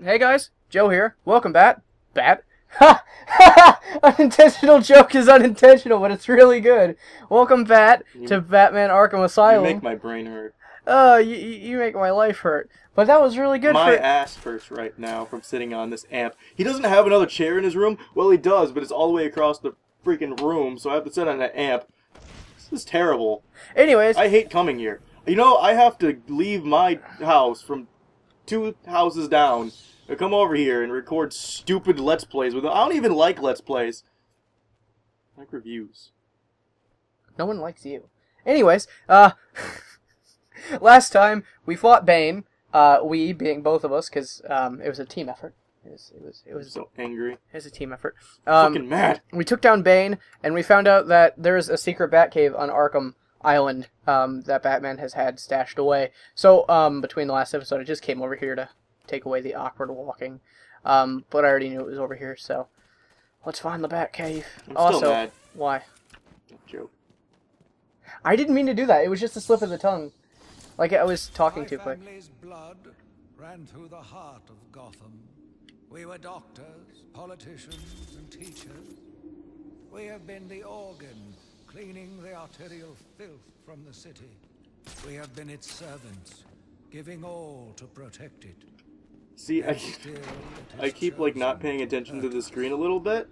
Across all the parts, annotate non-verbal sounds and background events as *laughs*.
Hey guys, Joe here. Welcome back. Bat. Ha! Ha! Unintentional joke is unintentional, but it's really good. Welcome back to Batman Arkham Asylum. You make my brain hurt. Uh, you, you you make my life hurt. But that was really good my for. ass hurts right now from sitting on this amp. He doesn't have another chair in his room. Well, he does, but it's all the way across the freaking room, so I have to sit on an amp. This is terrible. Anyways, I hate coming here. You know, I have to leave my house from two houses down to come over here and record stupid Let's Plays with. I don't even like Let's Plays. I like reviews. no one likes you. Anyways, uh, *laughs* last time we fought Bane. Uh, we being both of us, because um, it was a team effort. It was it was it was, so angry. it was a team effort. Um, Fucking mad. we took down Bane, and we found out that there's a secret Batcave on Arkham Island um, that Batman has had stashed away. So, um, between the last episode, I just came over here to take away the awkward walking. Um, but I already knew it was over here, so let's find the Batcave. I'm also, still mad. why? Joke. I didn't mean to do that. It was just a slip of the tongue. Like I was talking My too quick. blood ran through the heart of Gotham. We were doctors, politicians, and teachers. We have been the organ cleaning the arterial filth from the city. We have been its servants, giving all to protect it. See, I, And still it I keep like not paying attention to the screen a little bit,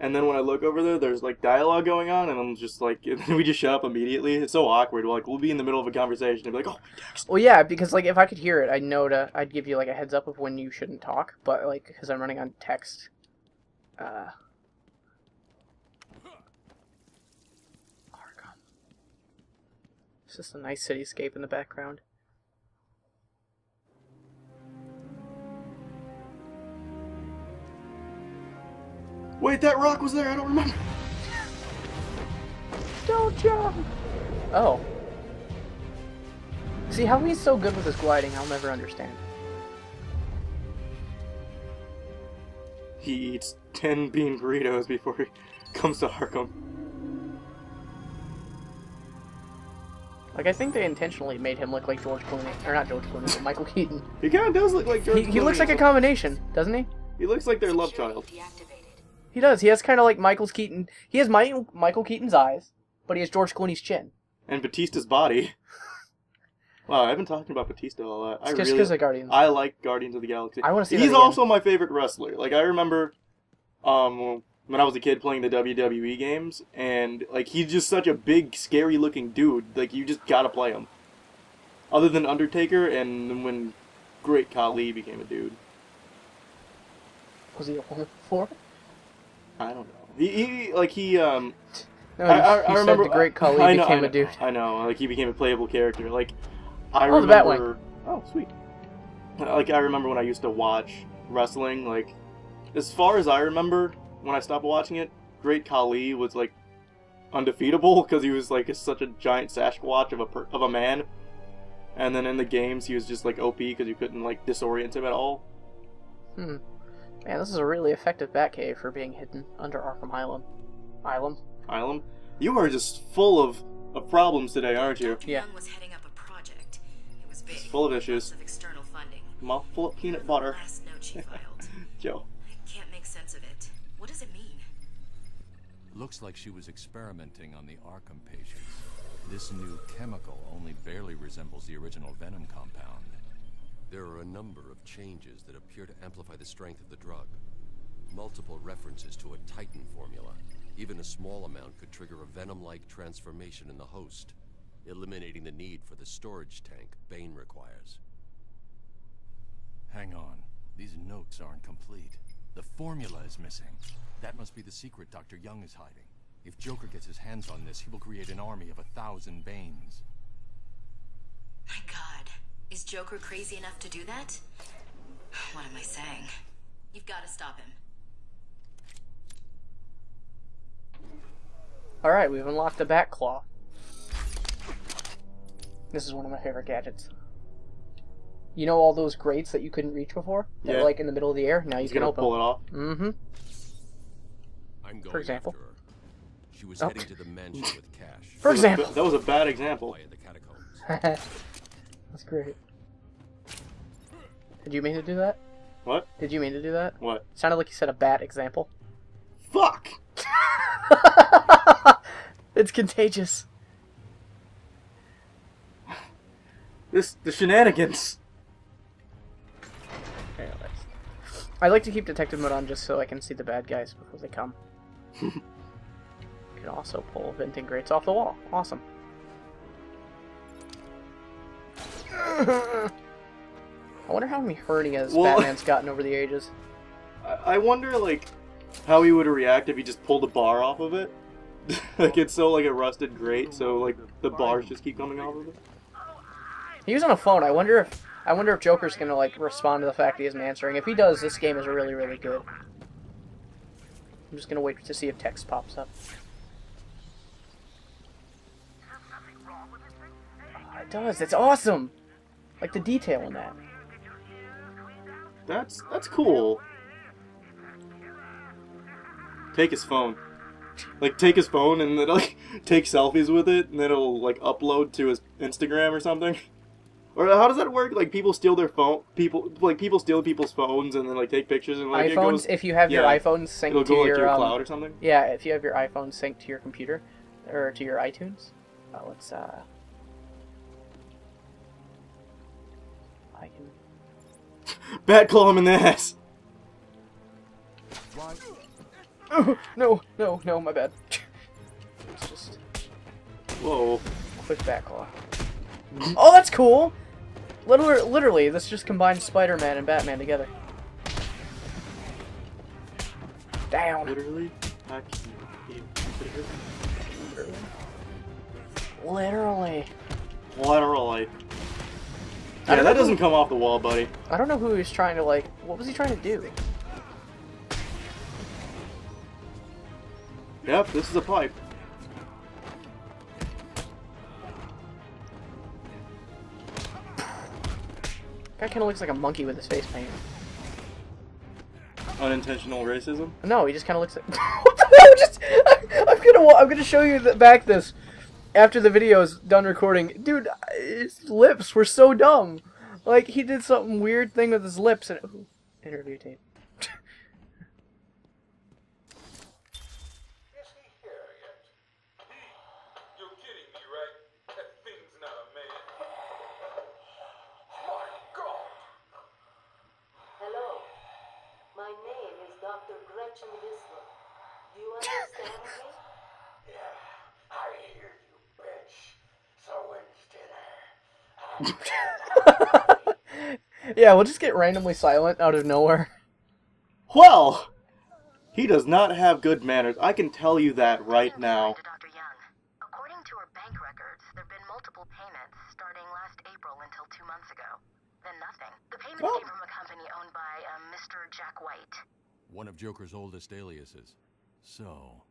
and then when I look over there, there's like dialogue going on, and I'm just like, *laughs* we just shut up immediately. It's so awkward. We're, Like we'll be in the middle of a conversation and be like, oh, text. Well, yeah, because like if I could hear it, I'd know to. I'd give you like a heads up of when you shouldn't talk. But like because I'm running on text. Uh. It's just a nice cityscape in the background. Wait, that rock was there. I don't remember. Don't jump. Oh. See how he's so good with his gliding. I'll never understand. He eats ten bean burritos before he comes to Arkham. Like I think they intentionally made him look like George Clooney, or not George Clooney, but Michael Keaton. *laughs* He kind of does look like George He, he looks like a combination, doesn't he? He looks like their love child. He does. He has kind of like Michael's Keaton. He has My- Michael Keaton's eyes, but he has George Clooney's chin. And Batista's body. *laughs* Wow, I've been talking about Batista a lot. I It's just really, because of Guardians. I like Guardians of the Galaxy. I wanna see that He's again. also my favorite wrestler. Like I remember, um, when I was a kid playing the WWE games, and like he's just such a big, scary looking dude. Like you just gotta play him. Other than Undertaker, and when Great Khali became a dude. Was he a woman before? I don't know. He, he like he um. No, I, I, I remember the great Khali *laughs* I know, became I know, a dude. I know, like he became a playable character. Like I Oh, remember. Oh, sweet. Like I remember when I used to watch wrestling. Like as far as I remember, when I stopped watching it, Great Khali was like undefeatable *laughs* because he was like such a giant Sasquatch of a per- of a man. And then in the games, he was just like OP because you couldn't like disorient him at all. Hmm. Man, this is a really effective Batcave for being hidden under Arkham Island. Island? Island, you are just full of, of problems today, aren't you? Yeah. Young was heading up a project. It was big. It's full of issues. lots of external funding. Mouthful of peanut butter. Last note she filed. *laughs* Joe. What does it mean? Looks like she was experimenting on the Arkham patients. This new chemical only barely resembles the original venom compound. There are a number of changes that appear to amplify the strength of the drug. Multiple references to a Titan formula. Even a small amount could trigger a venom-like transformation in the host, eliminating the need for the storage tank Bane requires. Hang on. These notes aren't complete. The formula is missing. That must be the secret Dr. Young is hiding. If Joker gets his hands on this, he will create an army of a thousand Banes. My god. Is Joker crazy enough to do that? What am I saying? You've got to stop him. Alright, we've unlocked the Bat Claw. This is one of my favorite gadgets. You know all those grates that you couldn't reach before? That Yeah. are like in the middle of the air? Now you He's can gonna open pull it off. Mm-hmm. I'm going example? after her. She was Oh. heading to the mansion with Cash. For That was a- example. that was a bad example. Way in the catacombs. *laughs* That's great. Did you mean to do that? What? Did you mean to do that? What? sounded like you said a bad example. Fuck! *laughs* it's contagious. This the shenanigans. I like to keep detective mode on just so I can see the bad guys before they come. *laughs* you can also pull venting grates off the wall. Awesome. I wonder how many hernias Well- Batman's gotten over the ages. *laughs* I, I wonder like how he would react if he just pulled a bar off of it. *laughs* like it's so like a rusted grate, so like the bars just keep coming off of it. He was on a phone. I wonder if I wonder if Joker's gonna like respond to the fact he isn't answering. If he does, this game is really really good. I'm just gonna wait to see if text pops up. Oh, it does. It's awesome. Like the detail in that. That's that's cool. Take his phone. Like take his phone and then like *laughs* take selfies with it and then it'll like upload to his Instagram or something. *laughs* Or how does that work? Like people steal their phone people like people steal people's phones and then like take pictures and like it iPhones. goes if you have your yeah, iPhone synced it'll to go like your, your um, cloud or something. yeah, if you have your iPhone synced to your computer or to your iTunes, uh, let's uh, I can. *laughs* Bat claw him in the ass. Oh no, no, no, my bad. *laughs* it's just Whoa. quick bat claw. Oh, that's cool. Literally, literally, this just combines Spider-Man and Batman together. Down. Literally. Literally. Literally. Yeah, that doesn't come off the wall, buddy. I don't know who he was trying to like. What was he trying to do? Yep, this is a pipe. Guy kind of looks like a monkey with his face paint. Unintentional racism. No, he just kind of looks like. *laughs* what the hell? Just, I'm gonna, I'm gonna show you the, back this after the video's done recording. Dude, his lips were so dumb. Like he did something weird thing with his lips and ooh, interview tape. Is he here yet? You're kidding me, right? That thing's not a man. My God! Hello. My name is Dr. Gretchen Whistler. Do you understand me? Yeah, I hear you, bitch. So when's dinner? *laughs* yeah, we'll just get randomly silent out of nowhere. Well, he does not have good manners. I can tell you that right now. Dr. Young. According to her bank records, there have been multiple payments starting last April until two months ago. Then nothing. The payments Oh. came from a company owned by um, Mr. Jack White. One of Joker's oldest aliases. So,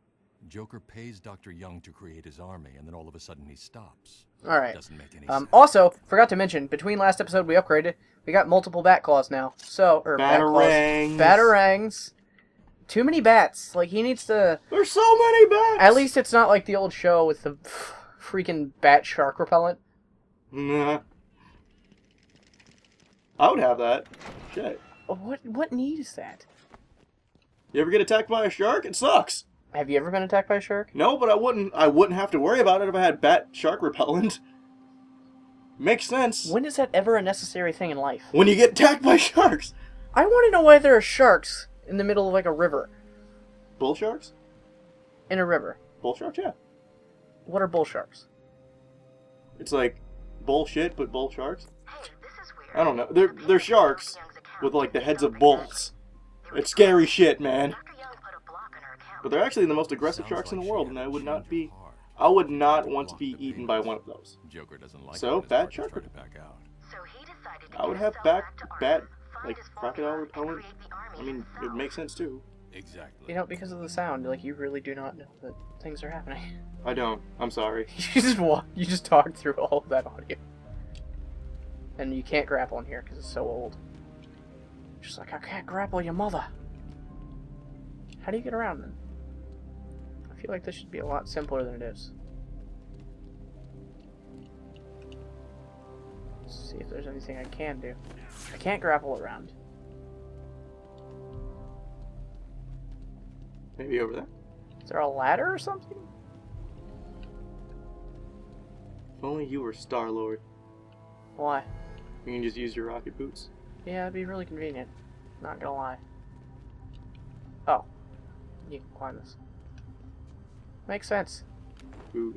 Joker pays Dr. Young to create his army, and then all of a sudden he stops. All right. Doesn't make any Um, sense. also, forgot to mention, between last episode we upgraded, we got multiple bat claws now. So, or bat claws. Batarangs. Batarangs. Too many bats. Like he needs to. There's so many bats. At least it's not like the old show with the freaking bat shark repellent. Nah. I would have that. Shit. What what need is that? You ever get attacked by a shark? It sucks. Have you ever been attacked by a shark? No, but I wouldn't. I wouldn't have to worry about it if I had bat shark repellent. *laughs* Makes sense. When is that ever a necessary thing in life? When you get attacked by *laughs* sharks. I want to know why there are sharks in the middle of like a river. Bull sharks? In a river. Bull sharks, yeah. What are bull sharks? It's like bullshit, but bull sharks. Hey, this is weird. I don't know. They're they're sharks with like the heads of bulls. It's scary shit, man. Dr. Young put a block on her account. But they're actually the most aggressive sharks in the world, and I would not be, I would not want to be eaten by one of those. Joker doesn't like So, it when bad partners shark to back out. So he decided I would have himself back back to bat like crocodile formula, repellent. create the army I mean, it makes sense too. Exactly. You know, because of the sound, like you really do not know that things are happening. I don't. I'm sorry. *laughs* you just walk, you just talked through all of that audio, and you can't grapple in here because it's so old. Just like I can't grapple your mother. How do you get around then? I feel like this should be a lot simpler than it is. Let's see if there's anything I can do. I can't grapple around. Maybe over there? Is there a ladder or something? If only you were Star Lord. Why? You can just use your rocket boots. Yeah, it'd be really convenient. Not gonna lie. Oh. You can climb this. Makes sense. Ooh.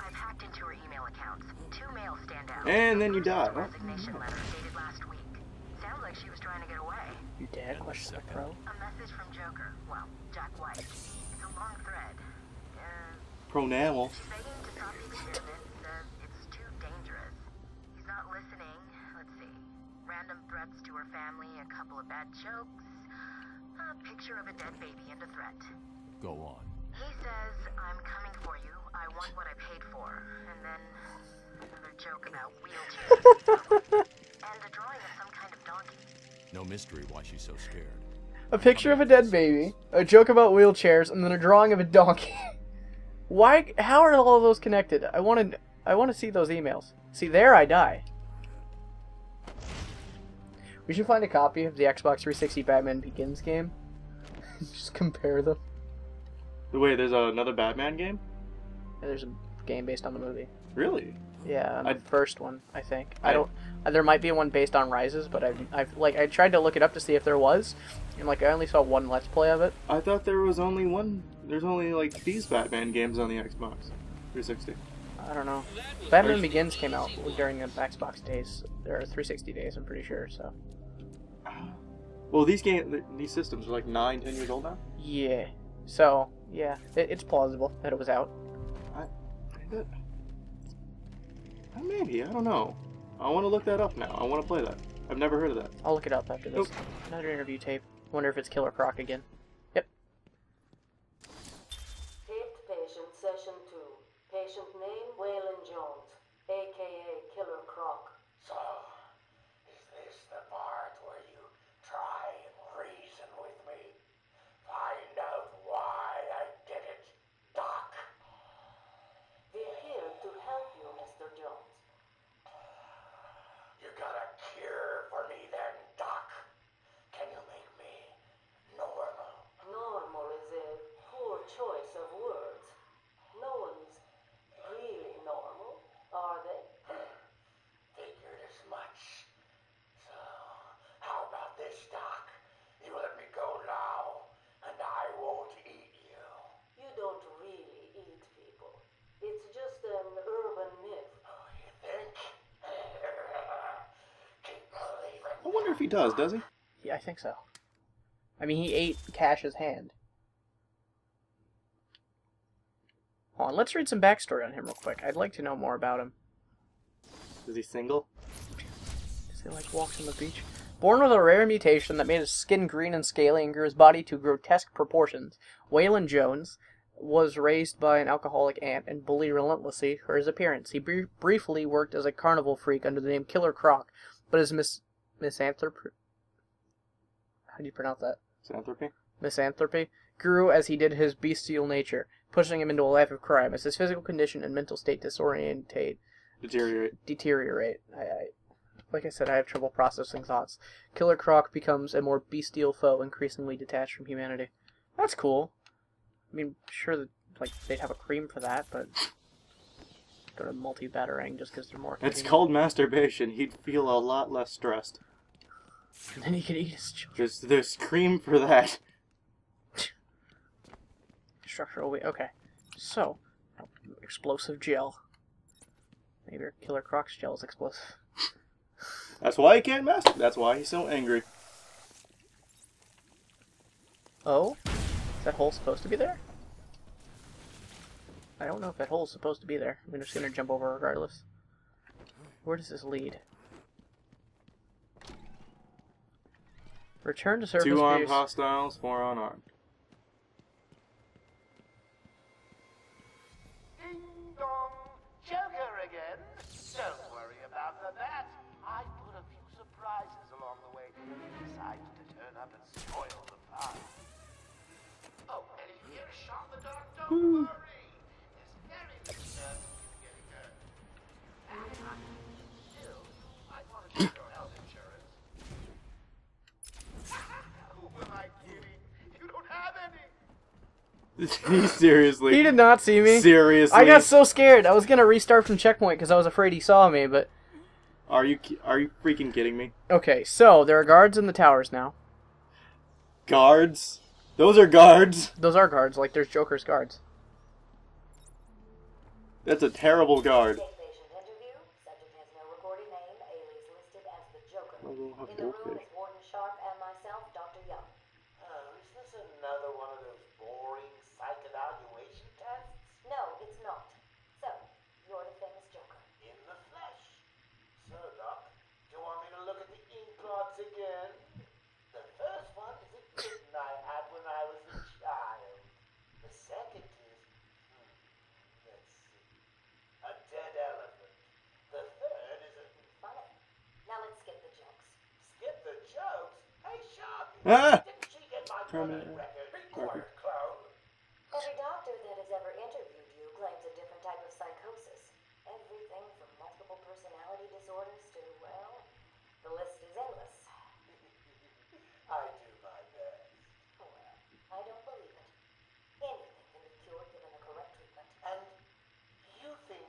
I've hacked into her email accounts. Two mails stand out. And then you die. Huh? Resignation letter dated last week. Sounds like she was trying to get away. You dead? Question the pro. A message from Joker. Well, Jack White. It's a long thread. Uh, Pronamel. she's begging to stop the experiment. Says it's too dangerous. He's not listening. Let's see. Random threats to her family. A couple of bad jokes. A picture of a dead baby and a threat. Go on. He says, I'm coming for you. I want what I paid for. And then another joke about wheelchairs. and a drawing of some kind of donkey. No mystery why she's so scared. A picture of a dead baby, a joke about wheelchairs, and then a drawing of a donkey. *laughs* Why? How are all of those connected? I want to. I want to see those emails. See, there I die. We should find a copy of the Xbox 360 Batman Begins game. *laughs* Just compare them. Wait, there's another Batman game? Yeah, there's a game based on the movie. Really? Yeah, the first one, I think. I, I- don't. uh, There might be one based on Rises, but I've, I've like I tried to look it up to see if there was, and like I only saw one Let's Play of it. I thought there was only one. There's only like these Batman games on the Xbox 360. I don't know. Batman Begins came out during the Xbox days, or 360 days, I'm pretty sure. So Well, these game, these systems are like nine, ten years old now. yeah, so yeah, it, it's plausible that it was out. That- uh, Maybe I don't know. I want to look that up now. I want to play that. I've never heard of that. I'll look it up after this. Another interview tape. Wonder if it's Killer Croc again. Yep. Taped patient session 2. Patient name Waylon Jones, aka Killer Croc. So, is this the part where you try and reason with me? Find out why I did it, Doc. We're here to help you, Mr. Jones. You got a cure for me then, Doc? Can you make me normal? Normal is a poor choice of words. No one's really normal, are they? Figured as much. So, how about this, Doc? You let me go now, and I won't eat you. You don't really eat people. It's just an urban myth. Oh, you think? Keep believing. I wonder if he does. Does he? Yeah, I think so. I mean, he ate Cash's hand. Hold on, let's read some backstory on him real quick. I'd like to know more about him. Is he single? Does he like walks on the beach? Born with a rare mutation that made his skin green and scaly and grew his body to grotesque proportions, Waylon Jones was raised by an alcoholic aunt and bullied relentlessly for his appearance. He br- briefly worked as a carnival freak under the name Killer Croc, but his mis- misanthropy. How do you pronounce that? Misanthropy? misanthropy grew as he did his bestial nature, pushing him into a life of crime as his physical condition and mental state disorientate Deteriorate. deteriorate. I, I like I said, I have trouble processing thoughts. Killer Croc becomes a more bestial foe, increasingly detached from humanity. That's cool. I mean, sure that like they'd have a cream for that, but go to multi batarang just because they're more. It's called masturbation. He'd feel a lot less stressed. And *laughs* then he could eat his children. There's there's cream for that. *laughs* Structural weight. Okay. So, explosive gel. Maybe Killer Croc's gel is explosive. *laughs* That's why he can't master. That's why he's so angry. Oh? Is that hole supposed to be there? I don't know if that hole's supposed to be there. I'm just gonna jump over regardless. Where does this lead? Return to surface Two armed views. hostiles, four unarmed. Ding dong, Joker again. Don't worry about the that. I put a few surprises along the way. Decided to turn up and spoil the fun. Oh, and if you get shot in the dark, don't worry. There's very little chance of you getting hurt. Still, I wanted to your health insurance. Who am I kidding? You don't have any. Seriously. He did not see me. Seriously. I got so scared. I was gonna restart from checkpoint because I was afraid he saw me. But Are you are you freaking kidding me? okay, so there are guards in the towers now. Guards? Those are guards. *laughs* Those are guards. Like there's Joker's guards. That's a terrible guard. Take patient interview. Subject has no recorded name. Alias listed as the Joker. Oh, we'll have In to the room okay. is Warden Sharp and myself, Dr. Young. Oh, is this another one of those boring psych evaluation tests? No, it's not. So, you're the famous Joker. In the flesh. So, Doc, do you want me to look at the ink blots again? The first one is a kitten I had when I was a child. The second is, hmm, let's see, a dead elephant. The third is a, Funny. Now let's skip the jokes. skip the jokes. Hey, Sharpie, Ah! permanent record? Every doctor that has ever interviewed you claims a different type of psychosis. Everything from multiple personality disorders to, well, the list is endless. I do my best. Well, I don't believe it. Anything can be cured given the correct treatment. And you think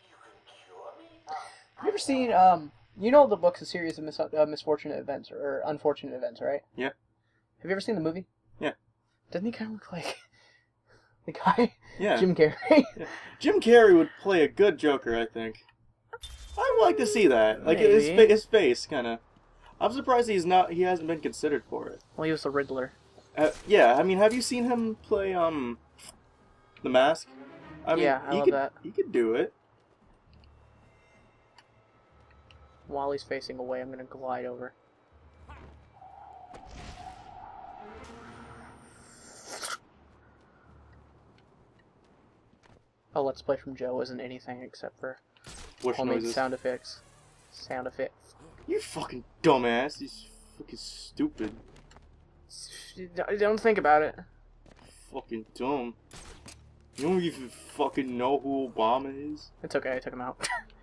you can cure me? Have you ever seen um? You know the book's a series of mis- uh, misfortunate events or unfortunate events, right? Yeah. Have you ever seen the movie? Yeah. Doesn't he kind of look like *laughs* the guy Yeah. Jim Carrey? *laughs* Jim Carrey would play a good Joker, I think. I would like to see that. Like his fa- his face, kind of. I'm surprised he's not. He hasn't been considered for it. well, he was the Riddler. Uh, yeah, I mean, have you seen him play um, The Mask? I mean, Yeah, I he love could, that. He could do it. While he's facing away, I'm gonna glide over. Oh, Let's Play from Joe isn't anything except for Which homemade noises? sound effects. Sound effects. You fucking dumbass. He's fucking stupid. Don't think about it. Fucking dumb. You don't even fucking know who Obama is. It's okay, I took him out. *laughs*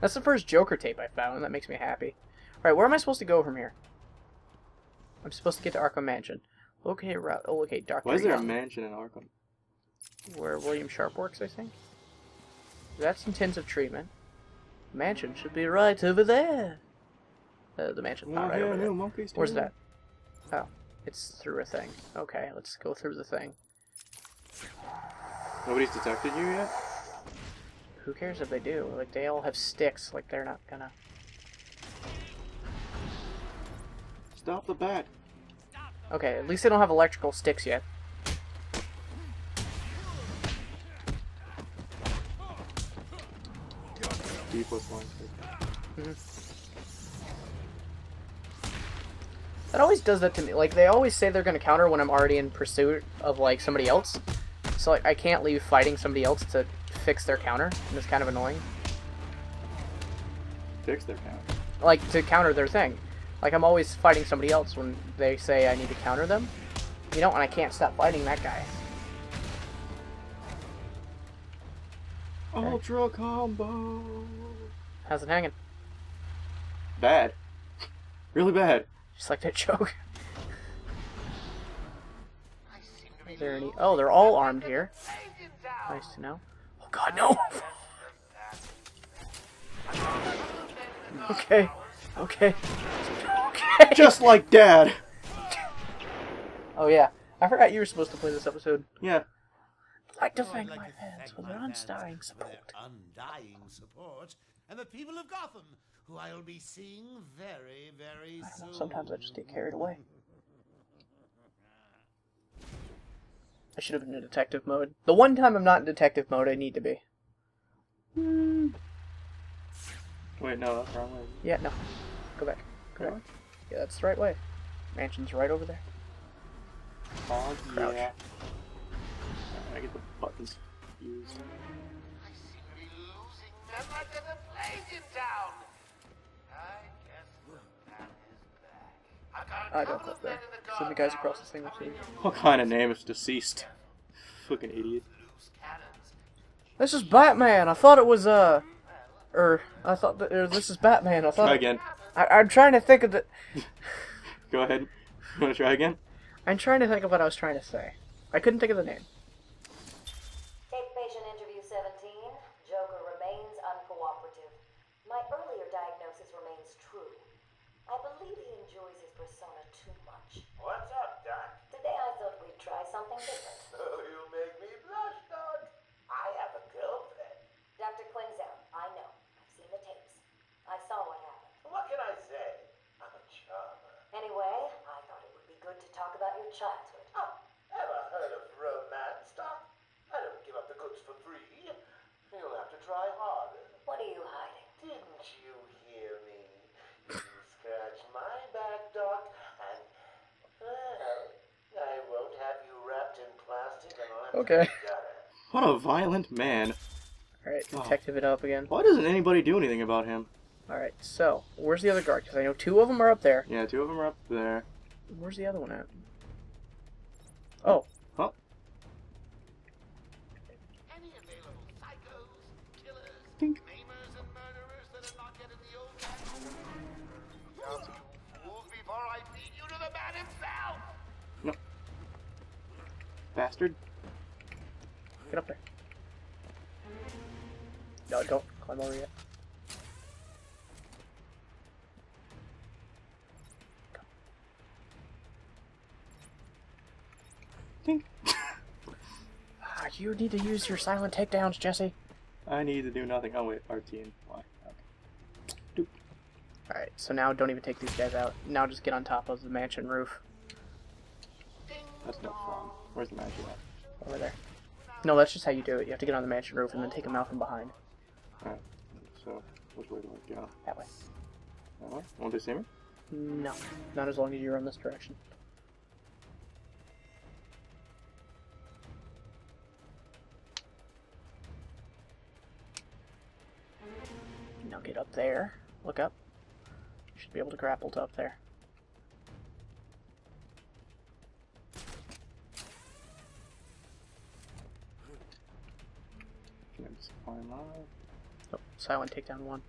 That's the first Joker tape I found, and that makes me happy. Alright, where am I supposed to go from here? I'm supposed to get to Arkham Mansion. Okay, route. Oh, okay, Doctor. Why is there a mansion in Arkham? Where William Sharp works, I think. That's intensive treatment. Mansion should be right over there. Uh, the mansion's not Oh, right yeah, over there. no, Where's that? Oh, it's through a thing. Okay, let's go through the thing. Nobody's detected you yet? Who cares if they do? Like, they all have sticks. Like, they're not gonna. Stop the bat. Okay, at least they don't have electrical sticks yet. D plus one. Mm-hmm. That always does that to me. Like, they always say they're gonna counter when I'm already in pursuit of, like, somebody else. So, like, I can't leave fighting somebody else to fix their counter, and it's kind of annoying. Fix their count. Like, to counter their thing. Like, I'm always fighting somebody else when they say I need to counter them. You know, and I can't stop fighting that guy. Ultra combo. How's it hanging? Bad. Really bad. Just like that joke. *laughs* Is there any? Oh, they're all armed here. Nice to know. God, no! okay, okay, okay. Just like Dad. Oh yeah, I forgot you were supposed to play this episode. Yeah. I'd like to thank my fans for their undying support. undying support, and the people of Gotham, who I'll be seeing very, very I don't soon. know, sometimes I just get carried away. I should have been in detective mode. The one time I'm not in detective mode, I need to be. Hmm. Wait, no, that's wrong way. Yeah, no. Go back. Go back. Yeah, that's the right way. Mansion's right over there. Oh, Crouch. yeah. I get the buttons used. I seem to be losing them like there's a plague in town. I don't couple click of men there. in the guys across the thing will see. What kind of name is deceased? Fucking idiot. This is Batman. I thought it was uh, or I thought that or this is Batman. I thought Try again. I, I'm trying to think of the. *laughs* Go ahead. You *laughs* wanna try again? I'm trying to think of what I was trying to say. I couldn't think of the name. Tape patient interview 17. Joker remains uncooperative. My earlier diagnosis remains true. I believe he enjoys his persona too much. What's up, Doc? Today I thought we'd try something different. Oh, you make me blush, Doc. I have a girlfriend. Dr. Quinzel, I know. I've seen the tapes. I saw what happened. What can I say? I'm a charmer. Anyway, I thought it would be good to talk about your childhood. Oh, ever heard of romance, Doc? I don't give up the goods for free. You'll have to try harder. What are you hiding? Didn't you hear me? You scratch my back, Doc, and well, I won't have you wrapped in plastic and left Okay. in the gutter. What a violent man. Alright, Oh. detective it up again. Why doesn't anybody do anything about him? Alright, so, where's the other guard? Because I know two of them are up there. Yeah, two of them are up there. Where's the other one at? Oh, Huh? Any available psychos, killers, Dink. maimers, and murderers that are not yet in the old gang? Shout, you fools, before I feed you to the man himself! bastard. Get up there. No, don't climb over yet. Dink. *laughs* Ah, you need to use your silent takedowns, Jesse. I need to do nothing. Oh wait, RT and Y. Okay. Alright, so now don't even take these guys out. Now just get on top of the mansion roof. That's no fun. Where's the mansion at? Over there. No, that's just how you do it. You have to get on the mansion roof and then take them out from behind. Alright. So, which way do I go? That way. That way? Won't they see me? No, not as long as you're in this direction. Now get up there. Look up. You should be able to grapple to up there. Can I just climb up? Oh, silent takedown one.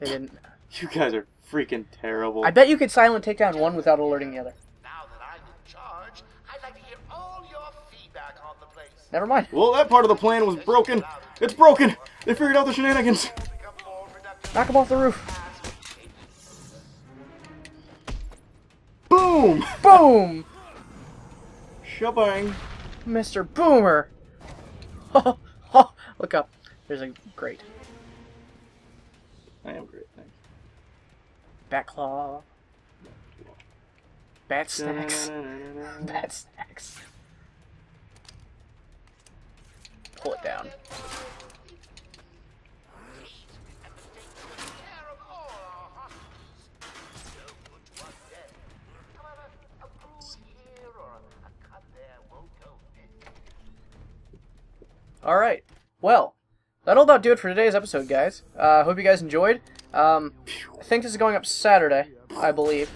They didn't. *laughs* You guys are freaking terrible. I bet you could silent takedown one without alerting the other. Now that I'm in charge, I'd like to hear all your feedback on the place. Never mind. Well, that part of the plan was broken. It's broken. They figured out the shenanigans. Become more productive. Knock him off the roof. Boom! Boom! *laughs* Shabang. Mr. Boomer! *laughs* Oh, oh Look up. There's a grate. I am great, thanks. Bat claw. Bat snacks. *laughs* Bat snacks. Pull it down. Alright. Well, that'll about do it for today's episode, guys. Uh, hope you guys enjoyed. Um, I think this is going up Saturday, I believe,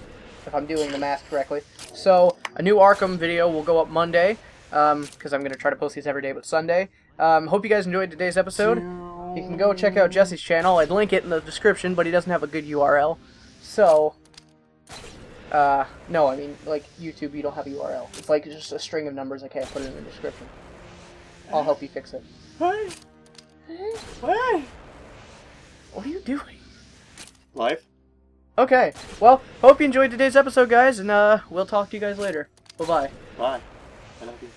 if I'm doing the math correctly. So, a new Arkham video will go up Monday, because I'm going to try to post these every day but Sunday. Um, hope you guys enjoyed today's episode. You can go check out Jesse's channel. I'd link it in the description, but he doesn't have a good URL. So, uh, no, I mean, like, YouTube, you don't have a URL. It's like just a string of numbers I can't put it in the description. I'll help you fix it. Hey! Hey! What are you doing? Life? Okay, well, hope you enjoyed today's episode, guys, and uh, we'll talk to you guys later. Bye-bye. Bye. I love you.